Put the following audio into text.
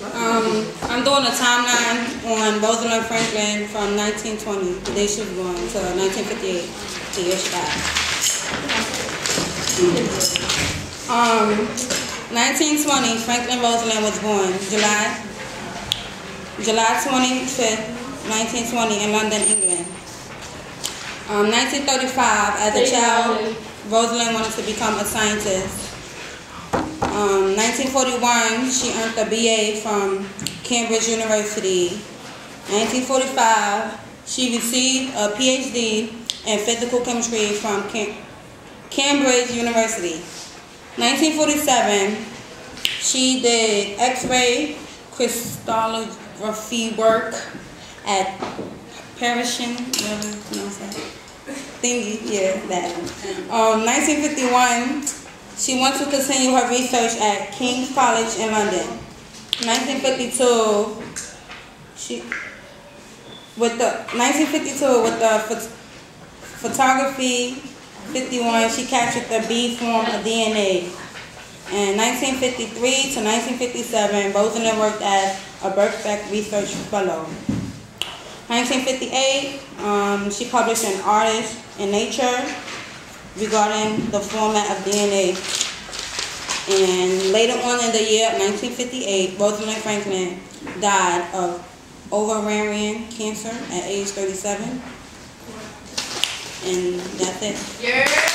Um, I'm doing a timeline on Rosalind Franklin from 1920, the day she was born, to 1958, the year she died. Um, 1920, Franklin Rosalind was born, July, July 25th, 1920, in London, England. Um, 1935, as a child, Rosalind wanted to become a scientist. Um, 1941, she earned a BA from Cambridge University. 1945, she received a PhD in physical chemistry from Cam Cambridge University. 1947, she did X-ray crystallography work at Parisian. Thingy, yeah, that. Um, 1951, she went to continue her research at King's College in London. 1952, she with the 1952 with the phot photography 51, she captured the B form of DNA. In 1953 to 1957, Rosalind worked as a Birkbeck Research Fellow. 1958, um, she published an artist in Nature regarding the format of DNA. And later on in the year 1958, Rosalind Franklin died of ovarian cancer at age 37. And that's it. Yeah.